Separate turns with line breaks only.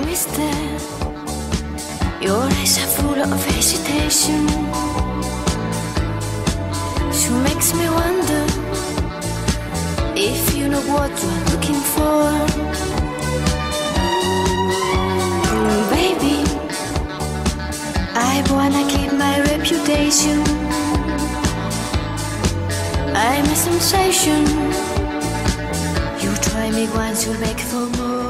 Mister, your eyes are full of hesitation. She makes me wonder if you know what you're looking for. Mm, baby, I wanna keep my reputation. I'm a sensation. You try me once, you'll make for more.